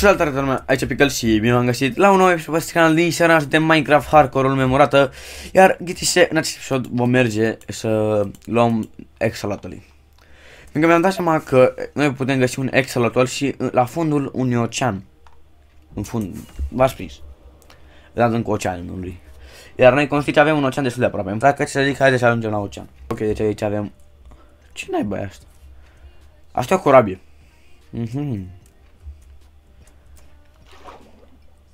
Salutare lumea, aici Pickle și bine v-am găsit la un nou episod pe canal din seara de Minecraft Hardcore-ul memorată Iar ghitiște, în acest episod vom merge să luăm exhalatului Fiindcă mi-am dat seama că noi putem găsi un exhalatul și la fundul unui ocean. În fund, v-ați prins Dat încă oceanului Iar noi constiți avem un ocean destul de aproape. Îmi fac să zic, haide să ajungem la ocean. Ok, deci aici avem... Ce naiba e asta? Asta e o corabie. Mhm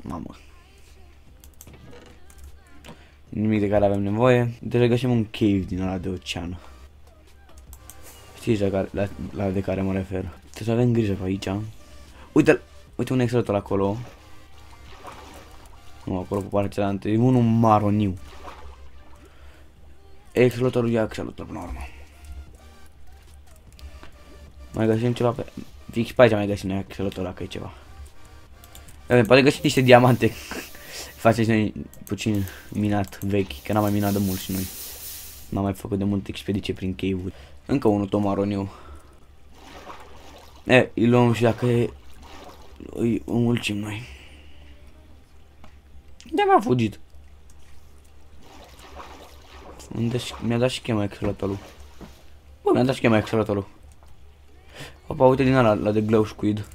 Mamă. Nimic de care avem nevoie. Deci găsim un cave din ăla de ocean. Știți la, care, la, la de care mă refer. Trebuie să avem grijă pe aici. Uite, uite un extrator acolo. Nu, acolo pe partea cealaltă. E unul maroniu. Extratorul e extrator până la urmă. Mai găsim ceva pe... Fix pe aici mai găsim extrator dacă e ceva. Poate găsi niște diamante. Faceți noi puțin minat vechi, că n-am mai minat de mult și noi. N-am mai făcut de mult expediție prin cave-uri. Încă unul tomaroniu. E, îi luăm și dacă e... Îi înmulcim noi. De mi-a fugit? Unde mi-a dat și chema extratorul. Bă, mi-a dat și chema extratorul. Opa, uite din ala, la de glow squid.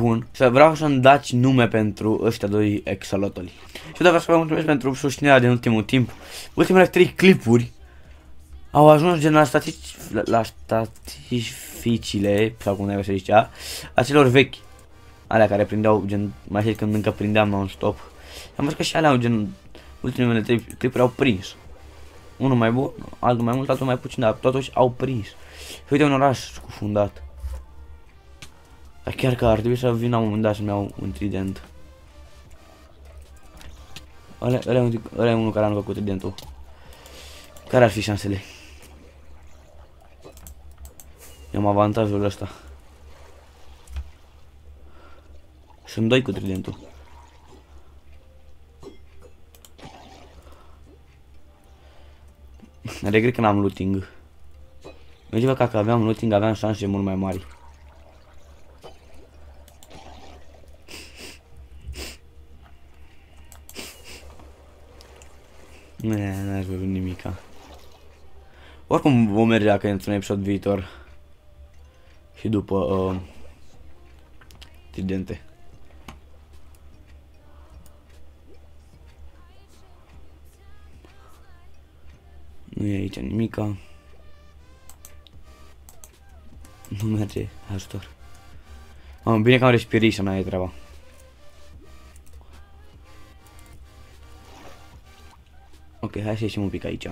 Bun. Să vreau să-mi dați nume pentru ăștia doi exalotoli. Și vreau să vă mulțumesc pentru susținerea din ultimul timp. Ultimele trei clipuri au ajuns gen la, statistici, la, la statisticile, sau cum să zicea, acelor vechi. Alea care prindeau, gen, mai știi când încă prindeam non-stop. Am văzut că și alea au, gen, ultimele trei clipuri au prins. Unul mai bun, altul mai mult, altul mai puțin, dar totuși au prins. Și uite un oraș scufundat. Dar chiar că ar trebui să vin la un moment dat să-mi iau un trident. Ăla, ăla, e ăla e unul care am făcut tridentul. Care ar fi șansele? Eu am avantajul ăsta. Sunt doi cu tridentul. Regret că n-am looting. Gândiți-vă că dacă aveam looting aveam șanse mult mai mari. Nu, n-aș văzut nimica. Oricum vom merge dacă într-un episod viitor. Și după uh, tridente. Nu e aici nimica. Nu merge ajutor. Am bine că am respirit și mai e treaba. Ok, hai să ieșim un pic aici.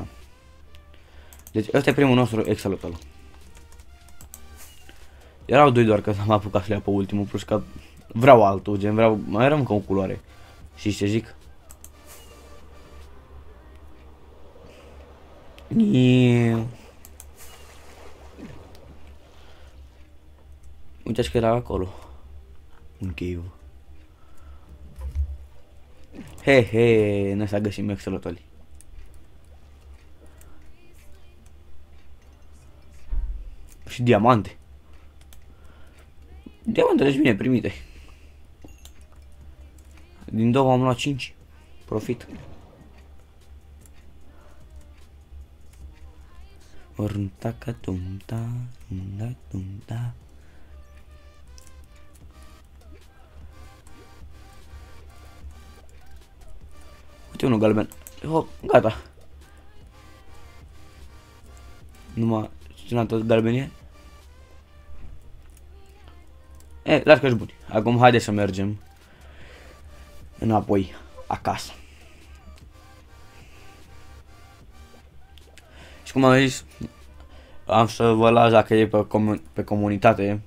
Deci ăsta e primul nostru exalotal. Erau doi doar că am apucat să le pe ultimul, plus că vreau altul, gen vreau, mai era încă o culoare. Și ce zic? Yeah. Uitați că era acolo. Un cave. He, he, noi să găsim exalotali. Și diamante. Diamantele sunt bine primite. Din două am luat 5. Profit. Oruntaca tumta, tumta, tumta. Uite unul galben. Oh, gata. Numai, ce tot galbenie? E, las că buni. Acum haide să mergem înapoi acasă. Și cum am zis, am să vă las dacă e pe, comun pe comunitate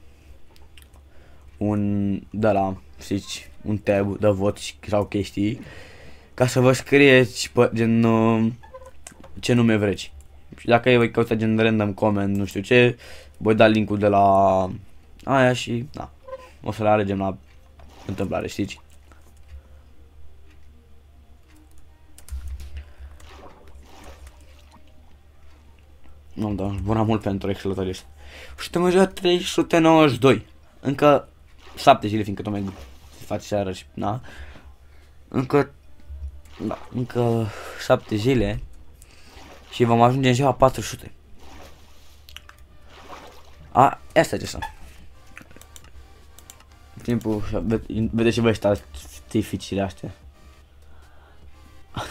un de la, știți, un tab de vot sau chestii ca să vă scrieți pe, gen uh, ce nume vreți. Și dacă e voi căuta gen random comment, nu știu ce, voi da linkul de la aia și da. O să le alegem la întâmplare, știți? Nu, da, bună mult pentru excelătorist. Și te mergea 392. Încă 7 zile, fiindcă tot mai face seara și na. Încă, da, încă 7 zile și vom ajunge în ziua 400. A, asta ce sunt. Timpul, vedeți și voi statificile astea.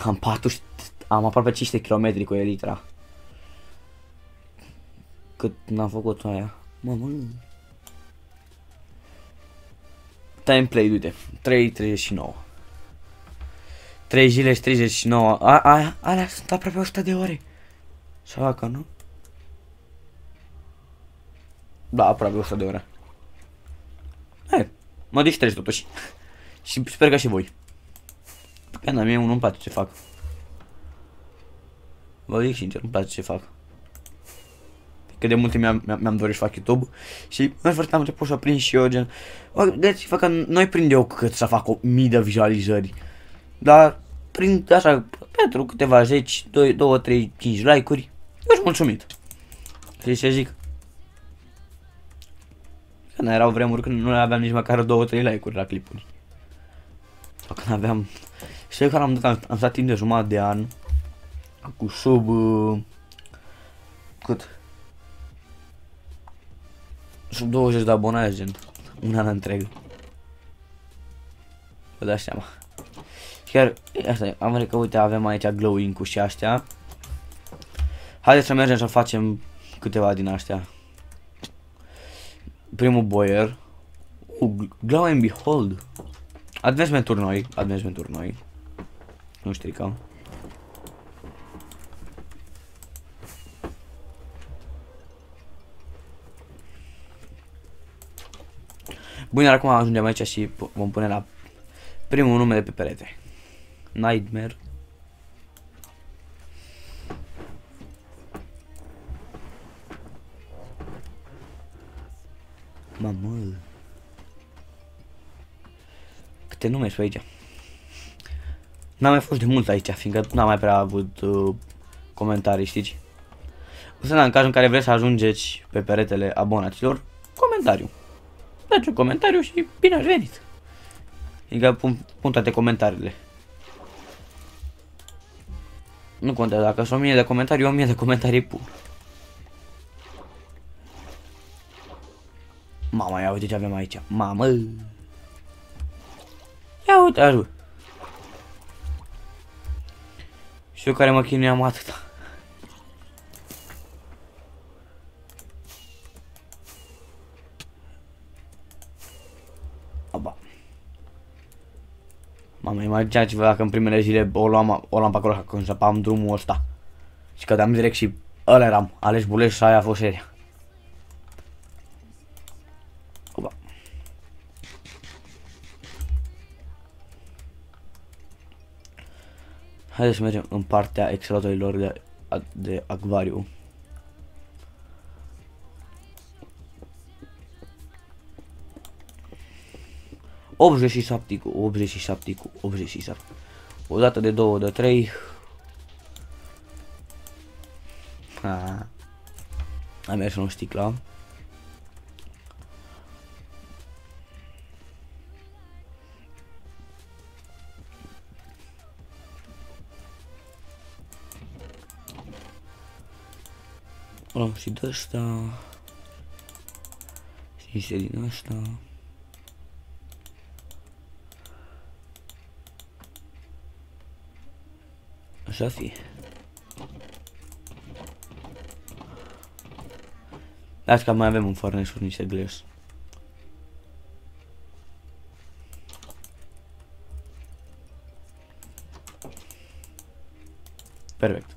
Am 400, am aproape 500 km cu elitra. Cât n-am făcut aia. Mamă. Timeplay, uite, 3.39. 3 zile și 39. A, a, alea sunt aproape 100 de ore. Sau că nu? Da, aproape 100 de ore. Hai, mă distrez totuși. și sper că și voi. Că na, mie nu-mi place ce fac. Vă zic sincer, nu-mi place ce fac. Că de multe mi-am, mi-am dorit să fac YouTube și mai foarte am început să prind și eu gen Deci, fac că noi prind eu cât să fac o mii de vizualizări Dar prind așa pentru câteva zeci, 2, 2 3, 5 like-uri Eu sunt mulțumit Și ce zic? Că nu erau vremuri când nu aveam nici măcar 2-3 like-uri la clipuri Sau când aveam Știu că am, am, am stat timp de jumătate de an cu sub uh, cât? Sub 20 de abonați, gen. Un an întreg. Vă dați seama. Chiar, asta am văzut că uite avem aici glowing cu și astea. Haideți să mergem să facem câteva din astea. Primul boier. Uh, glow and behold. Advancement noi, advancement noi. Nu stricăm. Bun, iar acum ajungem aici și vom pune la primul nume de pe perete. Nightmare. Câte nume sunt aici. N-am mai fost de mult aici, fiindcă n-am mai prea avut uh, comentarii, știți? Să în cazul în care vreți să ajungeți pe peretele abonaților, comentariu dați un comentariu și bine ați venit. Adică pun, pun toate comentariile. Nu contează, dacă sunt 1000 de comentarii, 1000 de comentarii pun. Mama, ia uite ce avem aici. Mamă! Ia uite, ajut. Și eu care mă chinuiam atâta. Mamă, imaginați-vă dacă în primele zile o luam, o luam pe acolo când săpam drumul ăsta. Și cădeam direct și ăla eram, Aleș Buleș și aia a fost seria. Haideți să mergem în partea extratorilor de, de acvariu. 87 cu 87 cu 87. O dată de 2 de 3. Ha. Am mers în sticla. Oh, și de asta și din asta Așa fi. Las că mai avem un forne și niște gles. Perfect.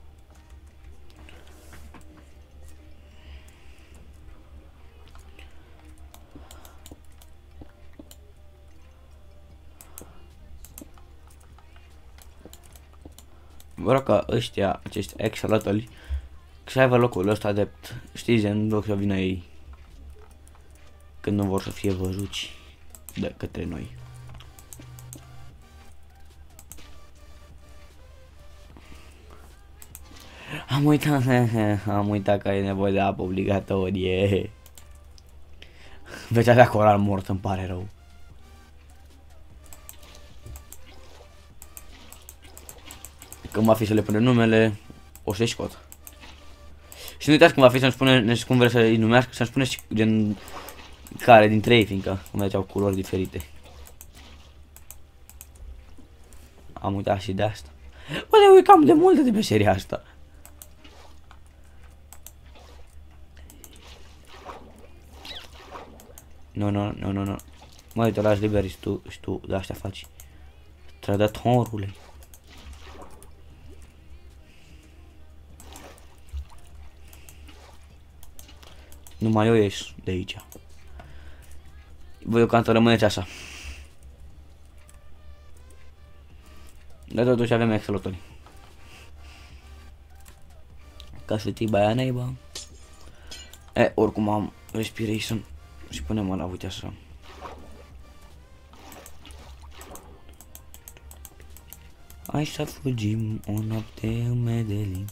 Vreau ca ăștia, acești exhalatoli, să aibă locul ăsta de, știți, în loc să vină ei când nu vor să fie văzuți de către noi. Am uitat, am uitat că e nevoie de apă obligatorie. Veți avea coral mort, îmi pare rău. Când va fi să le punem numele, o să-i scot. Și nu uitați când va fi să-mi spune cum vreți să-i numească, să-mi spuneți gen care dintre ei, fiindcă cum au culori diferite. Am uitat și de asta. Bă, de cam de multe de pe seria asta. Nu, nu, nu, nu, nu. Măi, te lași liber și tu, și tu de astea faci. Trădătorule. Numai eu ieși de aici. Voi deocamdată rămâneți așa. Dar totuși avem excelotoni. Ca să tii baia neiba. E, oricum am respiration și punem la uite așa. Hai să fugim o noapte în Medellin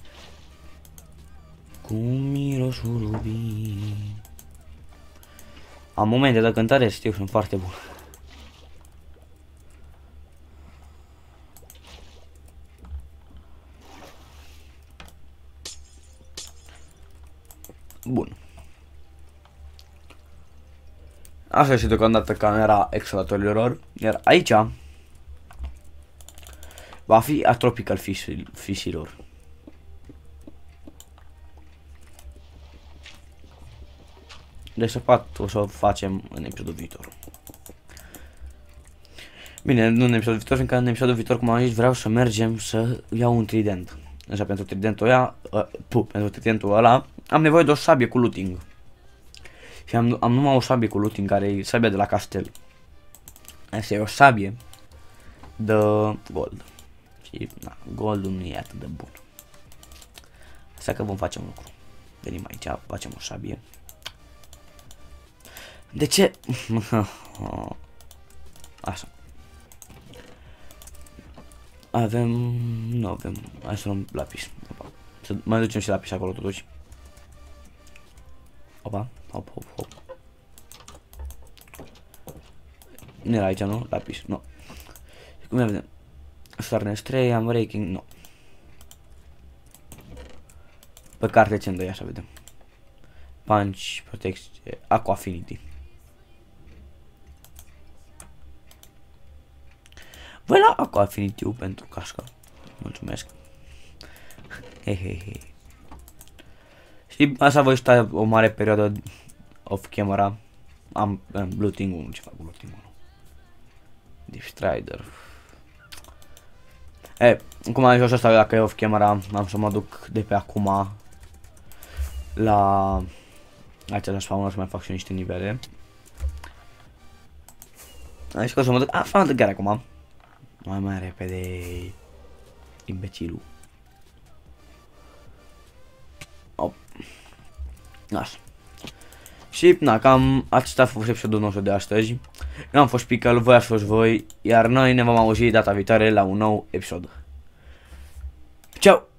Cu mirosul rubin Am momente de cântare, știu, sunt foarte bun Bun. Asta este deocamdată camera exhalatorilor, iar aici va fi a tropical fișilor. De săpat o să o facem în episodul viitor. Bine, nu în episodul viitor, fiindcă în episodul viitor, cum am zis, vreau să mergem să iau un trident. Așa, pentru tridentul ăla, uh, pu, pentru tridentul ăla, am nevoie de o sabie cu looting. Și am, am numai o sabie cu looting, care e sabia de la castel. Asta e o sabie de gold. Și, na, goldul nu e atât de bun. Așa că vom face un lucru. Venim aici, facem o sabie. De ce? Așa. Avem... Nu avem... Hai să luăm lapis. Opa. Să mai ducem și lapis acolo totuși. Opa. Hop, hop, hop. Nu era aici, nu? Lapis, nu. Și cum vedem? Sarnes 3, am raking, nu. Pe carte ce îmi așa vedem. Punch, protecție, Aqua Affinity. Voi la Aqua Affinity pentru cască. Mulțumesc. Hehehe. Și așa voi sta o mare perioadă off camera. Am, am blue ting nu ce fac blue ting 1. Distrider. E, cum am zis asta dacă e off camera, am să mă duc de pe acum la aici la spawn să mai fac și niște nivele. Aici că o să mă duc, a, fac chiar acum. Mai mai repede, imbecilul. Op. Așa. Și, na, cam acesta a fost episodul nostru de astăzi. Eu am fost Pickle, voi ați fost voi, iar noi ne vom auzi data viitoare la un nou episod. Ciao!